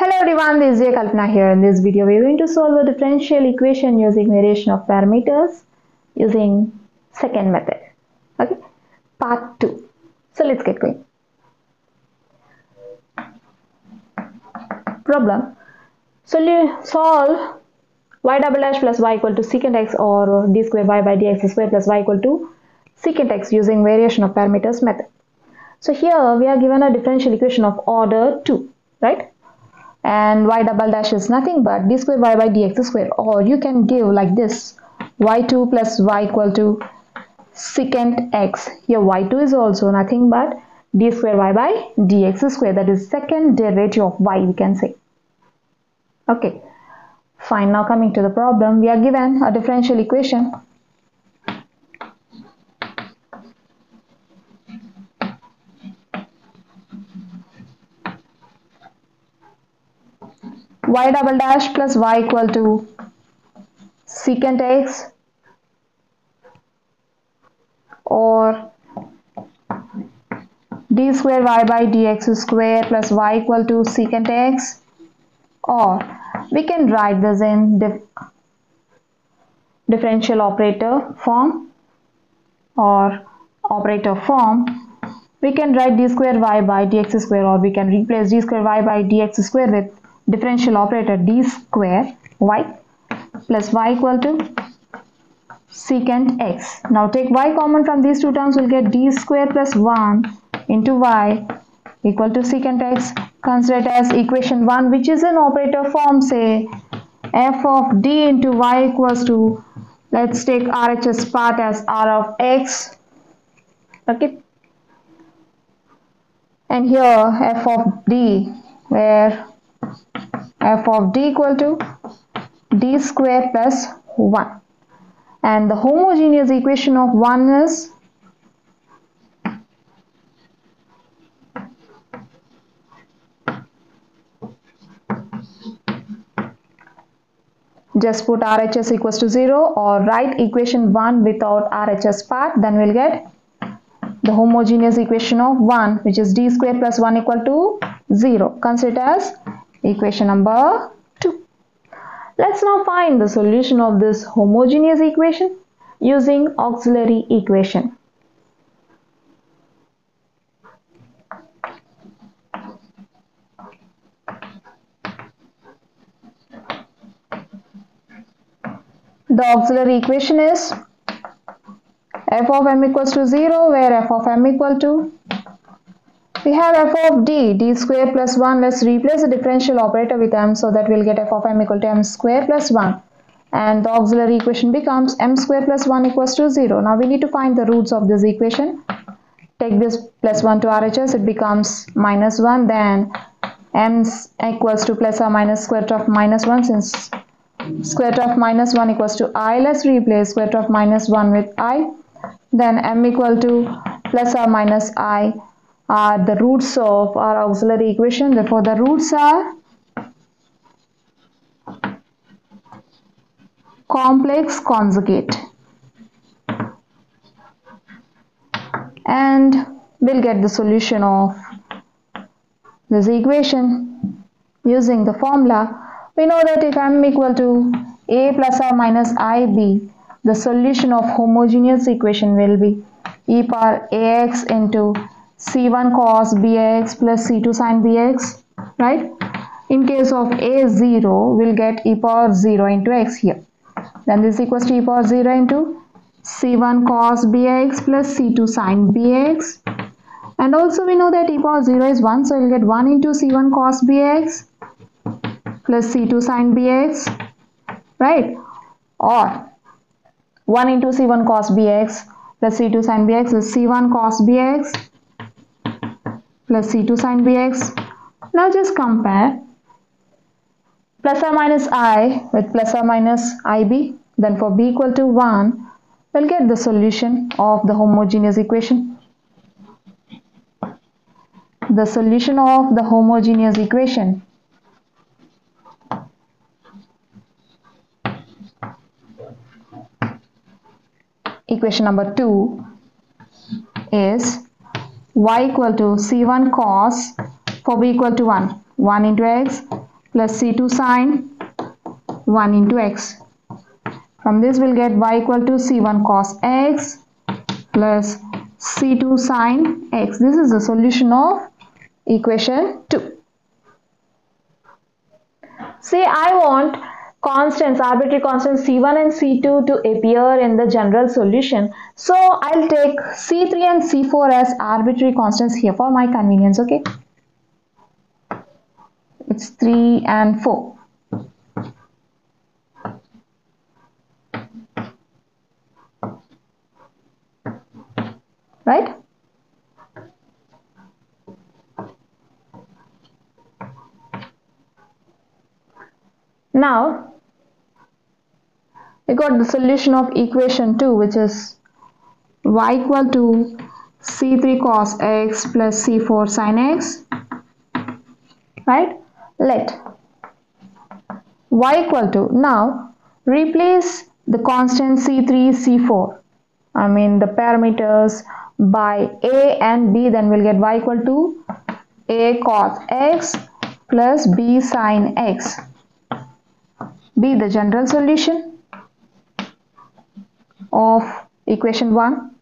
Hello everyone, this is Jay Kalpana here. In this video, we are going to solve a differential equation using variation of parameters using second method. Okay, part 2. So let's get going. Problem. So solve y double dash plus y equal to secant x or d square y by dx square plus y equal to secant x using variation of parameters method. So here we are given a differential equation of order 2, right? And y double dash is nothing but d square y by dx square or you can give like this y2 plus y equal to secant x. Here y2 is also nothing but d square y by dx square that is second derivative of y we can say. Okay, fine. Now coming to the problem, we are given a differential equation y double dash plus y equal to secant x or d square y by dx square plus y equal to secant x or we can write this in dif differential operator form or operator form. We can write d square y by dx square or we can replace d square y by dx square with differential operator d square y plus y equal to secant x. Now take y common from these two terms we'll get d square plus 1 into y equal to secant x. Consider it as equation 1 which is an operator form say f of d into y equals to let's take RHS part as r of x okay and here f of d where f of d equal to d square plus 1 and the homogeneous equation of 1 is just put RHS equals to 0 or write equation 1 without RHS part then we'll get the homogeneous equation of 1 which is d square plus 1 equal to 0 consider as equation number 2. Let's now find the solution of this homogeneous equation using auxiliary equation. The auxiliary equation is f of m equals to 0 where f of m equal to we have f of d, d square plus 1. Let's replace the differential operator with m so that we'll get f of m equal to m square plus 1. And the auxiliary equation becomes m square plus 1 equals to 0. Now we need to find the roots of this equation. Take this plus 1 to RHS, it becomes minus 1. Then m equals to plus or minus square root of minus 1 since square root of minus 1 equals to i. Let's replace square root of minus 1 with i. Then m equal to plus or minus i are the roots of our auxiliary equation. Therefore, the roots are complex conjugate. And we'll get the solution of this equation using the formula. We know that if m equal to a plus or minus ib, the solution of homogeneous equation will be e power ax into c1 cos bx plus c2 sin bx right? In case of a0 we'll get e power 0 into x here. Then this equals to e power 0 into c1 cos bx plus c2 sin bx and also we know that e power 0 is 1 so we'll get 1 into c1 cos bx plus c2 sin bx right? Or 1 into c1 cos bx plus c2 sin bx is c1 cos bx plus c2 sin bx. Now just compare plus or minus i with plus or minus ib. Then for b equal to 1, we'll get the solution of the homogeneous equation. The solution of the homogeneous equation equation number 2 is y equal to c1 cos for b equal to 1 1 into x plus c2 sine 1 into x. From this we'll get y equal to c1 cos x plus c2 sine x. This is the solution of equation 2. Say I want constants, arbitrary constants C1 and C2 to appear in the general solution. So I'll take C3 and C4 as arbitrary constants here for my convenience, okay? It's 3 and 4. Right? Now, we got the solution of equation 2 which is y equal to c3 cos x plus c4 sin x right? Let y equal to now replace the constant c3 c4 I mean the parameters by a and b then we'll get y equal to a cos x plus b sin x be the general solution of equation 1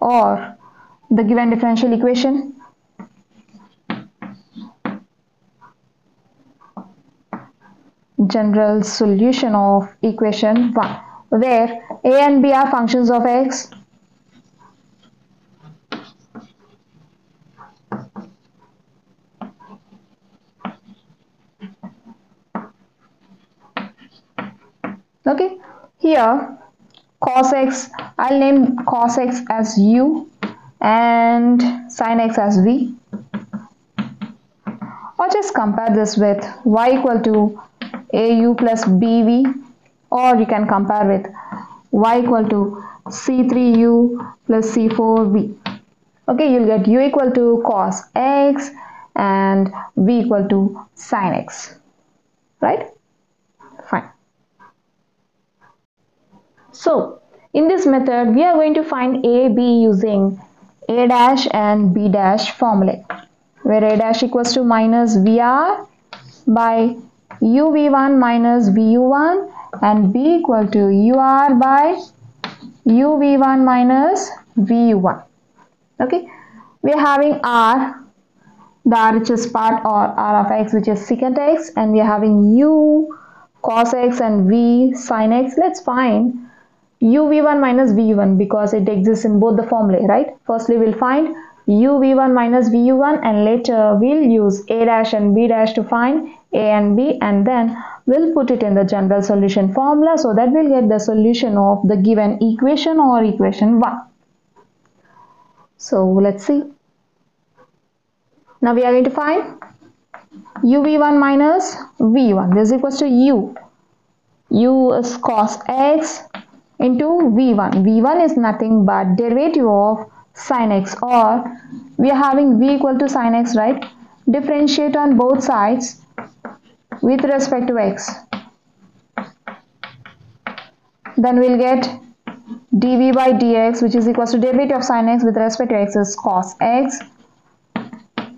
or the given differential equation? General solution of equation 1 where a and b are functions of x. Okay here cos x I'll name cos x as u and sin x as v. Or just compare this with y equal to au plus bv or you can compare with y equal to c3u plus c4v okay you'll get u equal to cos x and v equal to sin x. Right So in this method we are going to find A, B using A dash and B dash formulae where A dash equals to minus VR by UV1 minus VU1 and B equal to UR by UV1 minus VU1. Okay, we are having R, the RHS part or R of x which is secant x and we are having U cos x and V sin x. Let's find uv1 minus v1 because it exists in both the formulae, right? Firstly, we'll find uv1 minus vu1 and later we'll use a dash and b dash to find a and b and then we'll put it in the general solution formula so that we'll get the solution of the given equation or equation 1. So let's see. Now we are going to find uv1 minus v1 this is equals to u u is cos x into v1 v1 is nothing but derivative of sine x or we are having v equal to sine x right? Differentiate on both sides with respect to x. Then we'll get dv by dx which is equal to derivative of sine x with respect to x is cos x.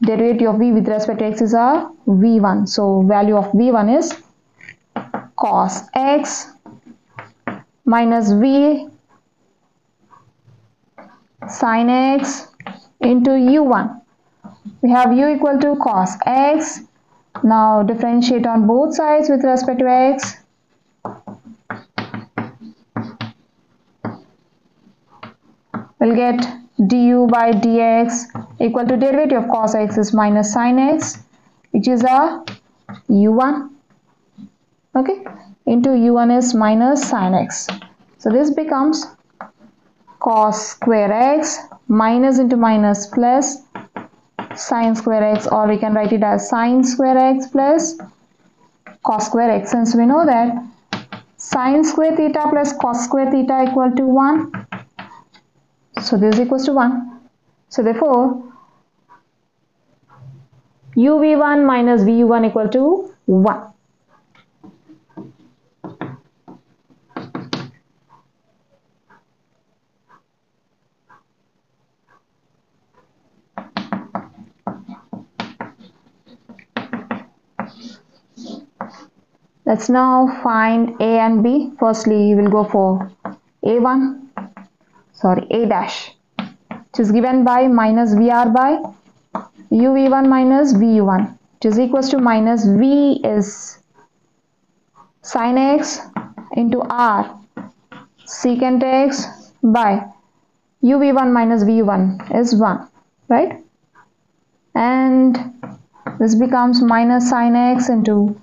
Derivative of v with respect to x is a v1 so value of v1 is cos x minus v sin x into u1 we have u equal to cos x. Now differentiate on both sides with respect to x. We'll get du by dx equal to derivative of cos x is minus sin x which is a u1 okay into u1 is minus sin x. So this becomes cos square x minus into minus plus sine square x or we can write it as sine square x plus cos square x. Since we know that sine square theta plus cos square theta equal to 1 so this is equals to 1 so therefore uv1 minus vu1 equal to 1 let's now find a and b. Firstly we'll go for a1 sorry a dash. Which is given by minus vr by uv1 minus vu1 which is equals to minus v is sine x into r. Secant x by uv1 minus v1 is 1 right? And this becomes minus sine x into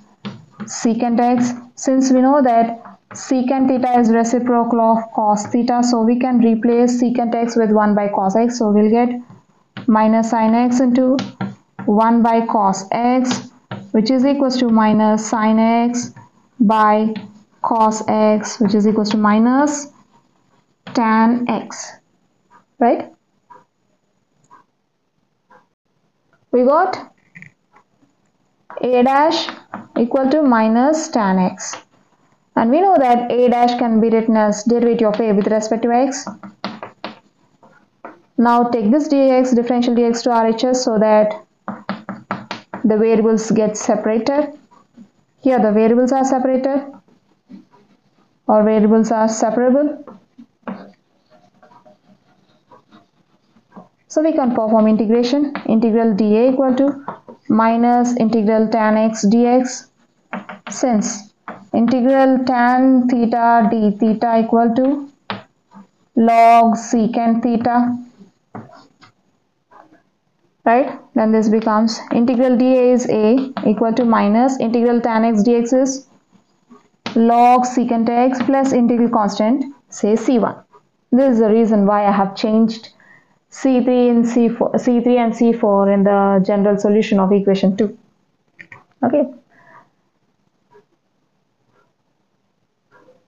secant x. Since we know that secant theta is reciprocal of cos theta so we can replace secant x with 1 by cos x. So we'll get minus sine x into 1 by cos x which is equals to minus sine x by cos x which is equals to minus tan x. Right? We got a dash equal to minus tan x. And we know that a dash can be written as derivative of a with respect to x. Now take this dx differential dx to RHS so that the variables get separated. Here the variables are separated. Or variables are separable. So we can perform integration. Integral dA equal to minus integral tan x dx since integral tan theta d theta equal to log secant theta right? Then this becomes integral dA is a equal to minus integral tan x dx is log secant x plus integral constant say c1 this is the reason why I have changed c3 and c4 c3 and c4 in the general solution of equation 2 okay.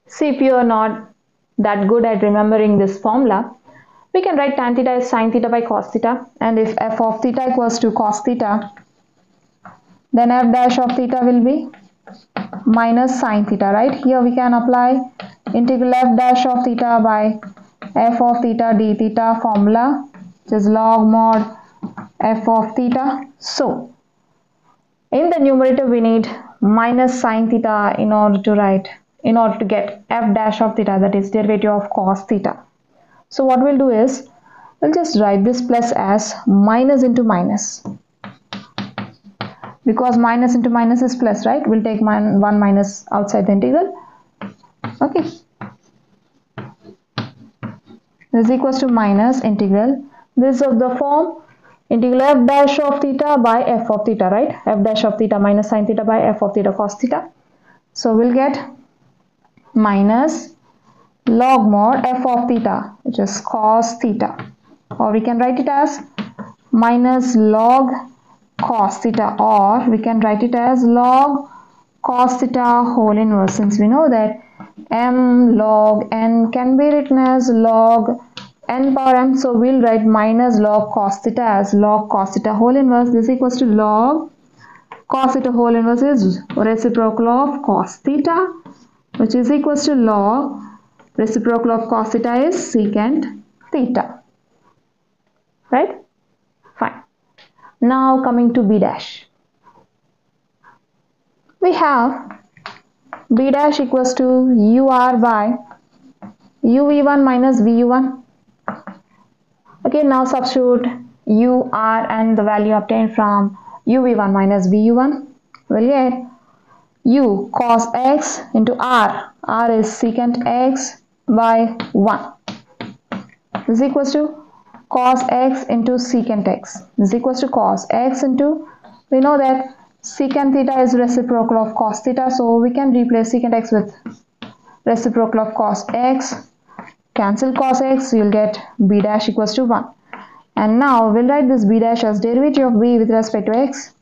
See if you are not that good at remembering this formula. We can write tan theta as sine theta by cos theta. And if f of theta equals to cos theta then f dash of theta will be minus sine theta right? Here we can apply integral f dash of theta by f of theta d theta formula is log mod f of theta so in the numerator we need minus sine theta in order to write in order to get f dash of theta that is derivative of cos theta so what we'll do is we'll just write this plus as minus into minus. Because minus into minus is plus, right? We'll take 1 minus outside the integral. Okay. This is equals to minus integral. This is of the form integral f dash of theta by f of theta, right? f dash of theta minus sine theta by f of theta cos theta. So we'll get minus log mod f of theta which is cos theta or we can write it as minus log cos theta or we can write it as log cos theta whole inverse since we know that m log n can be written as log n power m so we'll write minus log cos theta as log cos theta whole inverse this equals to log cos theta whole inverse is reciprocal of cos theta which is equals to log Reciprocal of cos theta is secant theta. Right? Fine. Now coming to B dash. We have B dash equals to UR by UV1 minus VU1. Okay, now substitute UR and the value obtained from UV1 minus VU1. We'll get U cos x into R. R is secant x by 1 is equals to cos x into secant x is equals to cos x into we know that secant theta is reciprocal of cos theta so we can replace secant x with reciprocal of cos x cancel cos x you'll get b dash equals to 1 and now we'll write this b dash as derivative of b with respect to x.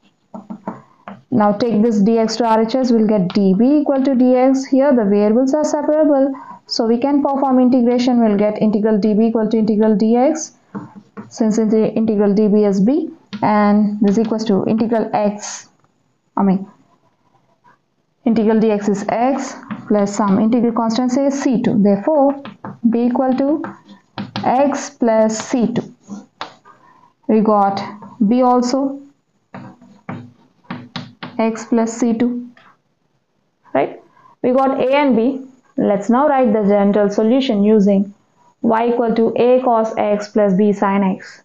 Now take this dx to RHS we'll get db equal to dx here the variables are separable. So we can perform integration, we'll get integral db equal to integral dx since integral db is b and this equals to integral x, I mean integral dx is x plus some integral constant say c2. Therefore, b equal to x plus c2. We got b also x plus c2 right? We got a and b. Let's now write the general solution using y equal to a cos x plus b sin x.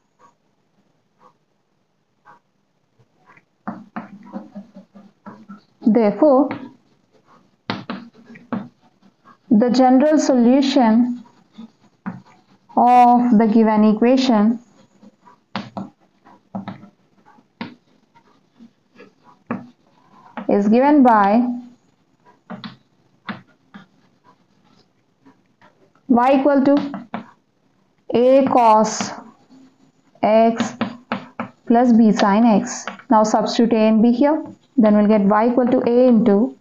Therefore, the general solution of the given equation is given by y equal to a cos x plus b sin x. Now substitute a and b here. Then we'll get y equal to a into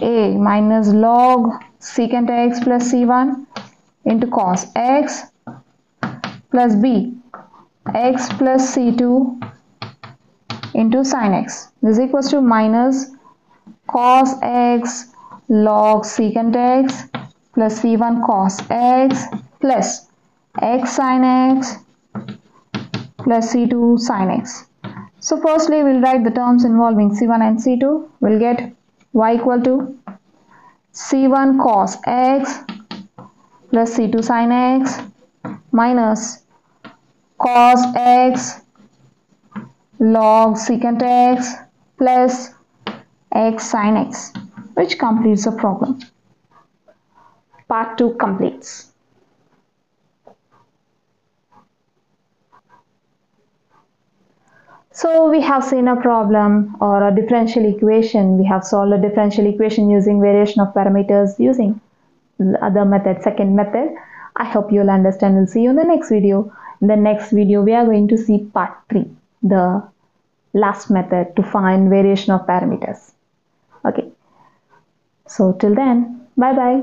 a minus log secant x plus c1 into cos x plus b x plus c2 into sin x. This equals to minus cos x log secant x plus c1 cos x plus x sin x plus c2 sin x. So firstly we'll write the terms involving c1 and c2. We'll get y equal to c1 cos x plus c2 sin x minus cos x log secant x plus x sin x which completes the problem part 2 completes. So we have seen a problem or a differential equation. We have solved a differential equation using variation of parameters using other method, second method. I hope you'll understand. We'll see you in the next video. In the next video, we are going to see part 3, the last method to find variation of parameters. Okay. So till then, bye bye.